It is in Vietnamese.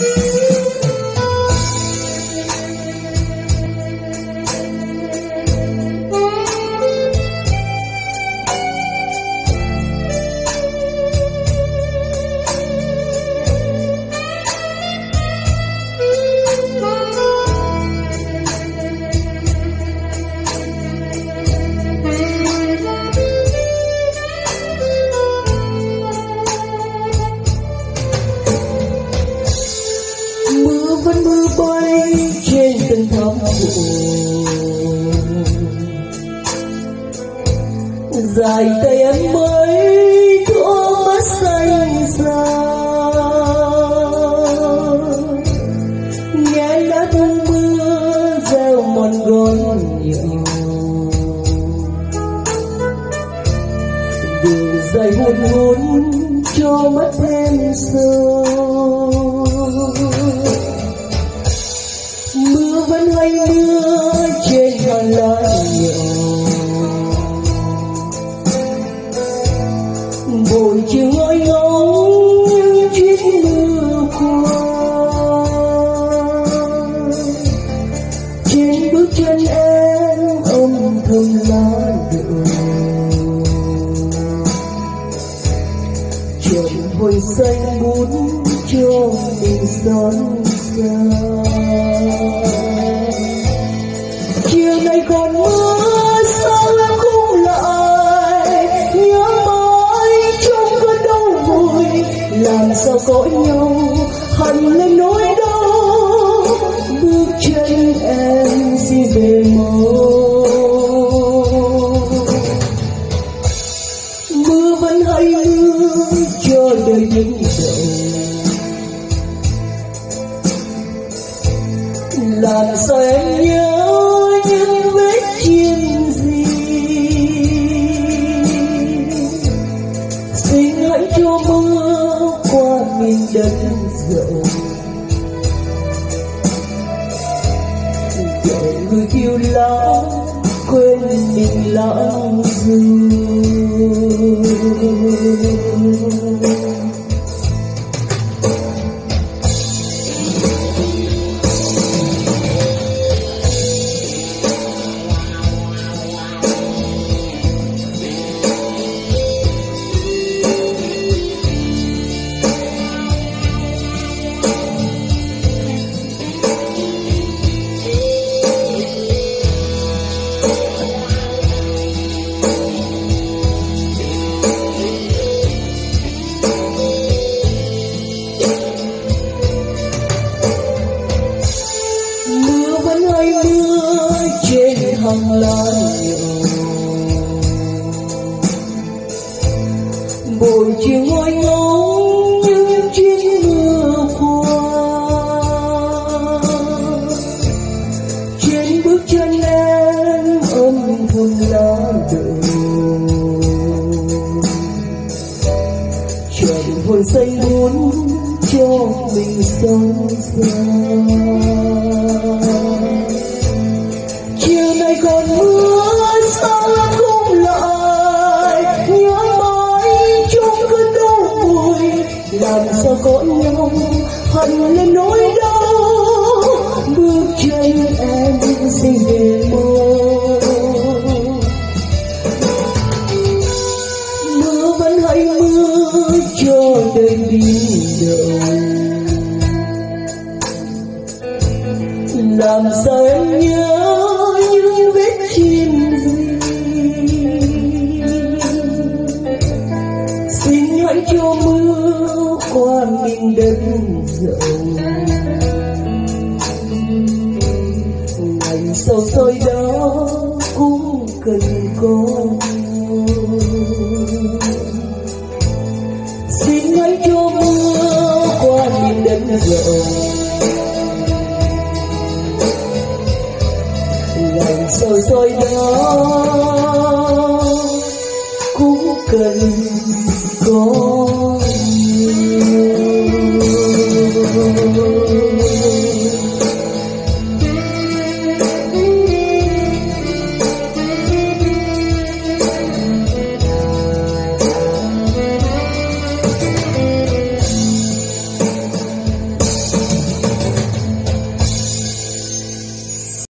mưa chân từng tháp dài tay em mới thua mắt xanh xa nghe lá thương mưa gieo mòn gòn nhiều đường dài hôn hôn cho mắt thêm sâu. Mưa mưa trên hàng lá nhỏ bồi chiều ngồi ngóng những chuyến mưa qua trên bước chân em âm thầm lá đường trời hồi xanh bún cho mình đón xa còn mưa sao em không lại. Nhớ mãi trong cơn đau vùi làm sao có nhau hằn lên nỗi đau. Bước chân em xin về màu mưa vẫn hay mưa cho đời những đầu làm sao em nhớ miền rượu. Để người yêu lão quên mình lãng du mong lá nhỏ chiều ngồi ngóng những chuyến mưa qua trên bước chân em âm thầm lá đường chuyện hồi xây muốn cho mình sống xa. Anh em xin về mơ mưa vẫn hay mưa cho đời biến đầu làm sao em nhớ những vết chim gì xin hãy cho mưa qua mình đất rộng sầu sôi tôi đó cũng cần cô. Xin hãy cho mưa qua nhìn đất rộng lòng sầu tôi đó cũng cần